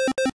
you